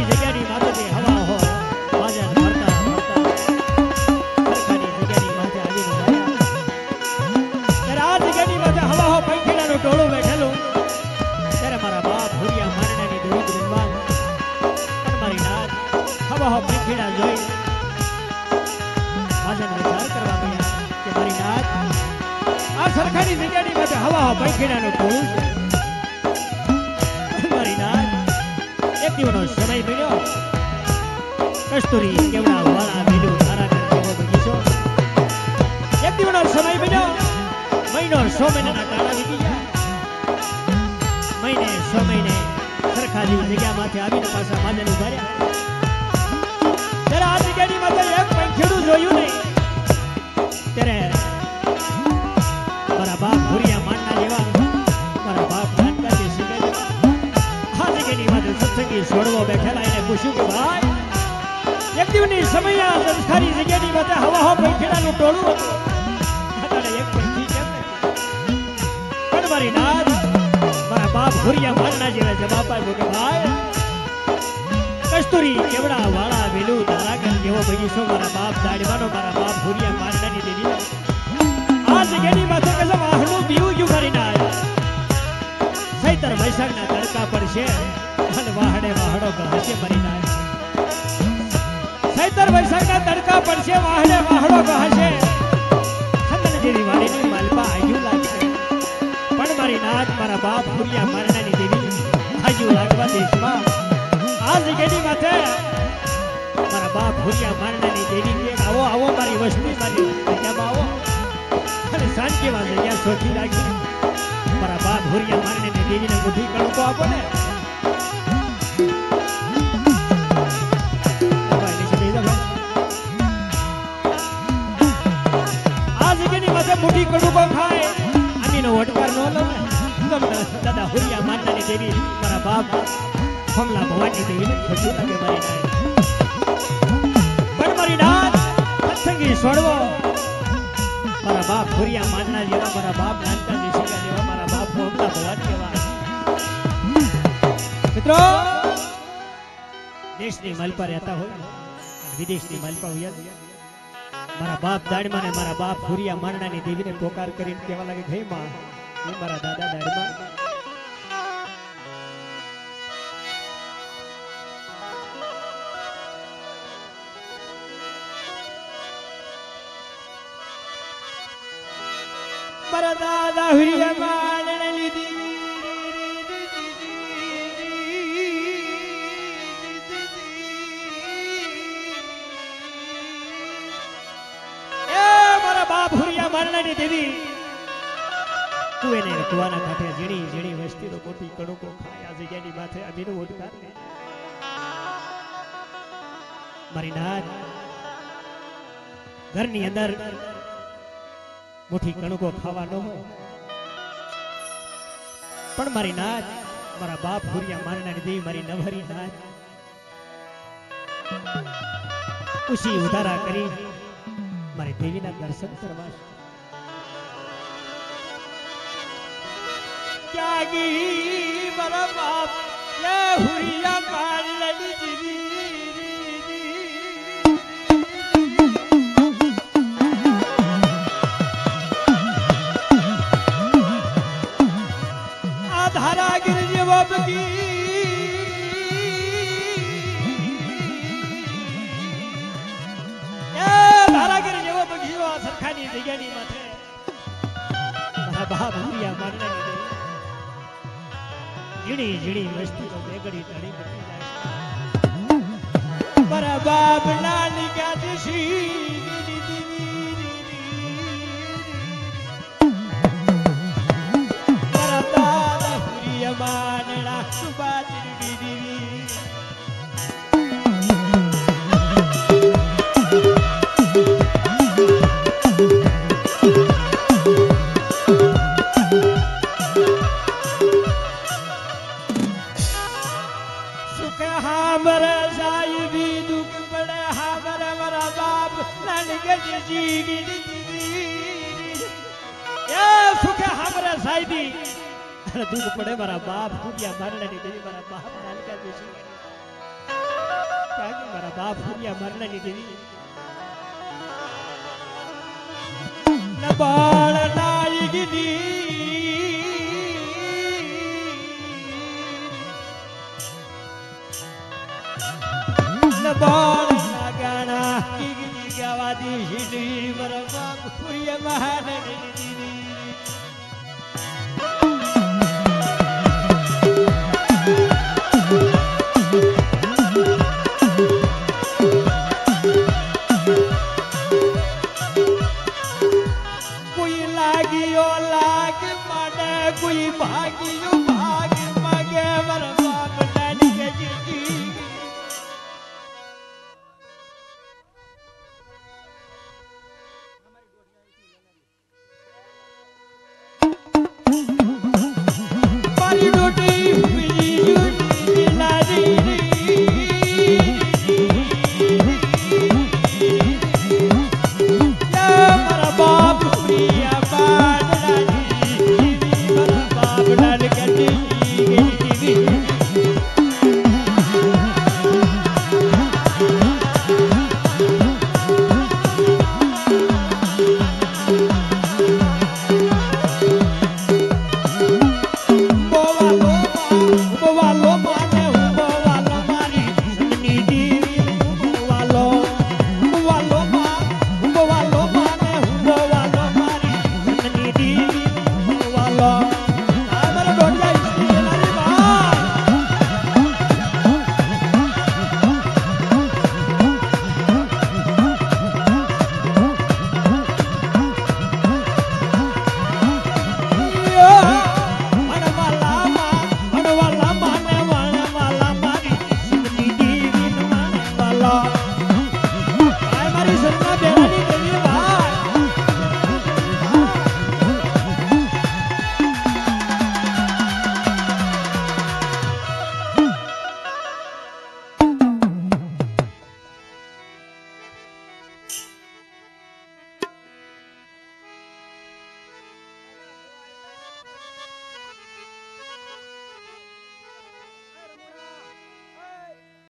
સરખાની જગ્યાની માથેથી હવા હવા પંખીડાનું ટોળું છે. એક સમય મળ્યો. કસ્તુરી, કેવડા, વાળા, મેલું તારા ઘર બગીચો એક દિવસનો સમય મળ્યો. મહિનો સો મહિનાના કાળા વીતી ગયા. મહિને સો મહિને સરખાની જગ્યામાંથી આવીને પાછા માજન ઉભાર્યા. ત્યારે આ જગ્યાની માથે એક પંખેડું જોયું નહીં. ત્યારે સત્સંગી છોડવો બેઠેલા પૂછ્યું કે, ભાઈ, એક દિવની સમયના સંસ્કારી જગ્યાની વાતે હવા હવા પંખેડાનું ટોળું હતું. એક પંખી વાળા જેવો બગીચો મારા બાપ દાડવાનો, મારા બાપ ભૂરિયા માથે સૈતર વૈશાખના તડકા પર છે. મારી બાપ ભૂરિયા મારનાની દેવી આવ્યું લાગવા દેશમાં. આ જગ્યાની માથે મારા બાપ ભૂરિયા મારનાની દેવી આવો આવો મારી વસ્તુ, મારી જગ્યામાં આવો. સોખી રાખી. મારા બાપ ભૂરિયા મારનાની દેવીને બુદ્ધિ કણકો આપો ને. માથે મુઠ્ઠી ખાય? આમીનો વટકાર નો લો દાદા હુરિયા માતાની દેવી મારા બાપ ફમલા ભવાની દેવીને ખોટું લાગે મારી નાય પણ મારી નાથ સત્સંગી છોડવો મારા બાપ હુરિયા માનના જેવા, મારા બાપ નાનકા દેશિકા જેવા, મારા બાપ ફમલા ભવાની જેવા. મિત્રો, દેશની પર રહેતા હોય, વિદેશની પર હોય. મારા બાપ દાડમાં ને મારા બાપ હુરિયા મારણાની દેવીને પોકાર કરીને કહેવા લાગે, હે માં, હું મારા દાદા દાડમાં મારા દાદા હુરિયા બાપ દેવી કુએને કુવાના કાંઠે ઝીણી ઝીણી વસ્તીનો મોટી કણુકો ખાય આ જગ્યાની માથે અમીનો ઓડકાર ને મારી નાથ ઘરની અંદર મોટી કણુકો ખાવા ન હોય. પણ મારી નાથ મારા બાપ હુરિયા મારનારી દેવી મારી નવરી નાથ ઉસી ઉધારા કરી મારી દેવીના દર્શન કરવા ત્યાગી મારા બાપ લે હુરિયા મારલાની ઝીણી ઝીણી વસ્તીનો બેગડી ધણી. મારા બાપ હુરિયા માનડા દીદી એ સુખ હામર સાહેબી. અરે દુઃખ પડે મારા બાપ કુટિયા મારલાની દેવી, મારા બાપ નાનકા દેશી બાપ ફુરિયા મારલાની દેવી? નબાળ નાયગની દી હિડી વરવા પુરિય મહાનગરી કોઈ ભાગ્યું ભાગ મગે